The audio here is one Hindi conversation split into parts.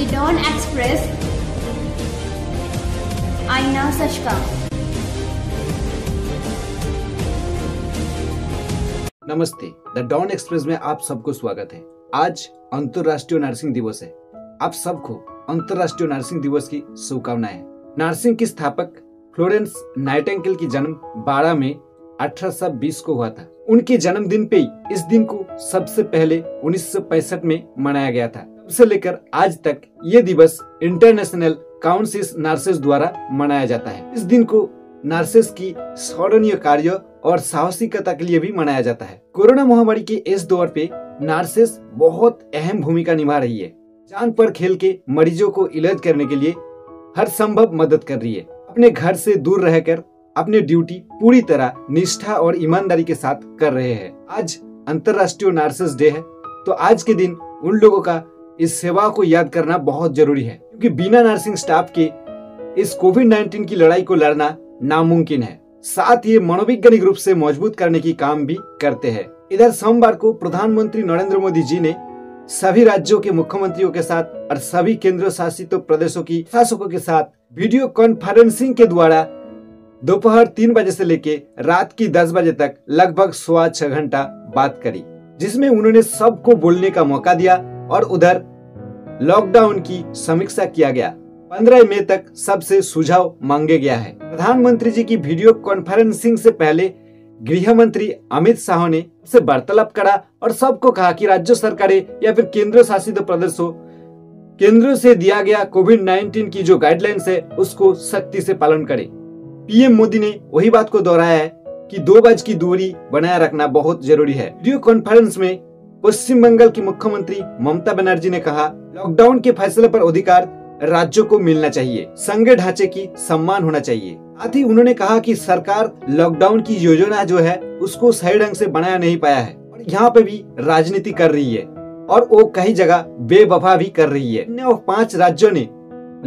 The Dawn Express, सच का नमस्ते द डॉन एक्सप्रेस में आप सबको स्वागत है। आज अंतरराष्ट्रीय नर्सिंग दिवस है। आप सबको अंतरराष्ट्रीय नर्सिंग दिवस की शुभकामनाएँ नर्सिंग की स्थापक फ्लोरेंस नाइटेंगल की जन्म 12 मई 1820 को हुआ था। उनके जन्मदिन पे इस दिन को सबसे पहले 1965 में मनाया गया था। से लेकर आज तक ये दिवस इंटरनेशनल काउंसिस नर्सेस द्वारा मनाया जाता है। इस दिन को नर्सेस की स्मरणीय कार्य और साहसिकता के लिए भी मनाया जाता है। कोरोना महामारी के इस दौर पे नर्सेस बहुत अहम भूमिका निभा रही है। जान पर खेल के मरीजों को इलाज करने के लिए हर संभव मदद कर रही है। अपने घर से दूर रहकर अपने ड्यूटी पूरी तरह निष्ठा और ईमानदारी के साथ कर रहे हैं। आज अंतर्राष्ट्रीय नर्सेस डे है। तो आज के दिन उन लोगों का इस सेवा को याद करना बहुत ज़रूरी है, क्योंकि बिना नर्सिंग स्टाफ के इस कोविड 19 की लड़ाई को लड़ना नामुमकिन है। साथ ये मनोवैज्ञानिक रूप से मज़बूत करने की काम भी करते हैं। इधर सोमवार को प्रधानमंत्री नरेंद्र मोदी जी ने सभी राज्यों के मुख्यमंत्रियों के साथ और सभी केंद्र शासित प्रदेशों की शासकों के साथ वीडियो कॉन्फ्रेंसिंग के द्वारा दोपहर तीन बजे से लेके रात की दस बजे तक लगभग सवा छह घंटा बात करी, जिसमें उन्होंने सबको बोलने का मौका दिया और उधर लॉकडाउन की समीक्षा किया गया। पंद्रह मई तक सबसे सुझाव मांगे गया है। प्रधानमंत्री जी की वीडियो कॉन्फ्रेंसिंग से पहले गृह मंत्री अमित शाह ने से वार्तालाप करा और सबको कहा कि राज्य सरकारें या फिर केंद्र शासित प्रदेशों, केंद्र से दिया गया कोविड 19 की जो गाइडलाइंस है, उसको सख्ती से पालन करें। पीएम मोदी ने वही बात को दोहराया है कि दो गज की दूरी बनाए रखना बहुत ज़रूरी है। वीडियो कॉन्फ्रेंस में पश्चिम बंगाल की मुख्यमंत्री ममता बनर्जी ने कहा, लॉकडाउन के फैसले पर अधिकार राज्यों को मिलना चाहिए, संघ ढांचे की सम्मान होना चाहिए। साथ ही उन्होंने कहा कि सरकार लॉकडाउन की योजना जो है, उसको सही ढंग से बनाया नहीं पाया है, और यहाँ पे भी राजनीति कर रही है, और वो कई जगह बेवफा भी कर रही है। अन्य पाँच राज्यों ने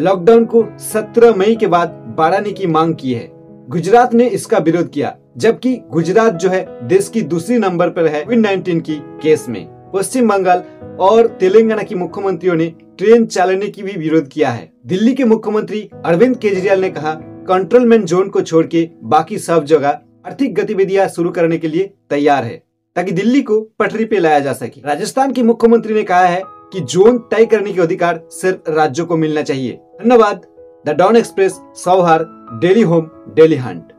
लॉकडाउन को 17 मई के बाद बढ़ाने की मांग की है। गुजरात ने इसका विरोध किया। जबकि गुजरात जो है, देश की दूसरी नंबर पर है कोविड नाइन्टीन की केस में। पश्चिम बंगाल और तेलंगाना की मुख्यमंत्रियों ने ट्रेन चलाने की भी विरोध किया है। दिल्ली के मुख्यमंत्री अरविंद केजरीवाल ने कहा, कंट्रोलमेंट जोन को छोड़ के बाकी सब जगह आर्थिक गतिविधियाँ शुरू करने के लिए तैयार है, ताकि दिल्ली को पटरी पे लाया जा सके। राजस्थान के मुख्यमंत्री ने कहा है कि जोन तय करने के अधिकार सिर्फ़ राज्यों को मिलना चाहिए। धन्यवाद। द डॉन एक्सप्रेस सौहार डेली होम, डेली हंट।